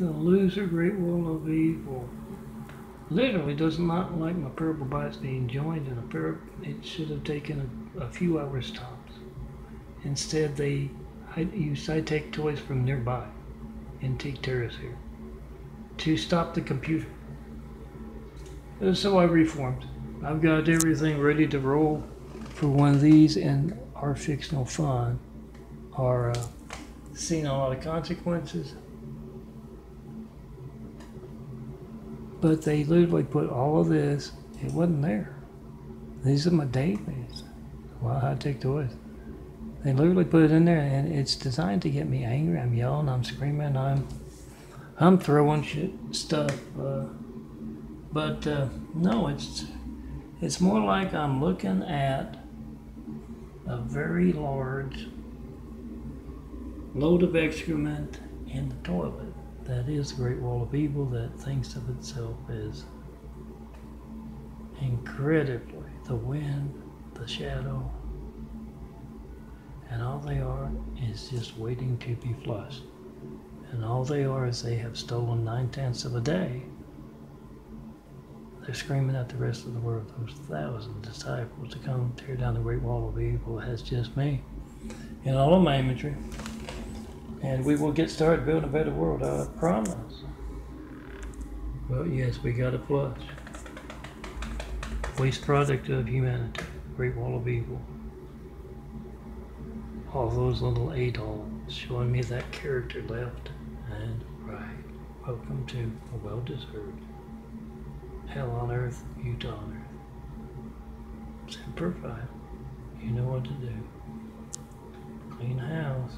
The loser, great wall of evil. Literally does not like my parable bites being joined in a pair. It should have taken a, a few hours tops. Instead, they use I take toys from nearby, Antique Terrace here, to stop the computer. So I reformed. I've got everything ready to roll for one of these, and our fictional fun are uh, seeing a lot of consequences. But they literally put all of this, it wasn't there. These are my dailies. Wow, high tech toys. They literally put it in there and it's designed to get me angry. I'm yelling, I'm screaming, I'm I'm throwing shit stuff. Uh, but uh, no, it's it's more like I'm looking at a very large load of excrement in the toilet. That is the Great Wall of Evil that thinks of itself as incredibly the wind, the shadow, and all they are is just waiting to be flushed. And all they are is they have stolen nine tenths of a day. They're screaming at the rest of the world, those thousand disciples to come tear down the great wall of evil has just me In all of my imagery. And we will get started building a better world, I promise. Well, yes, we got a flush. Waste product of humanity, great wall of evil all those little adults showing me that character left and right. Welcome to a well deserved hell on earth, Utah on earth. Simple You know what to do. Clean house.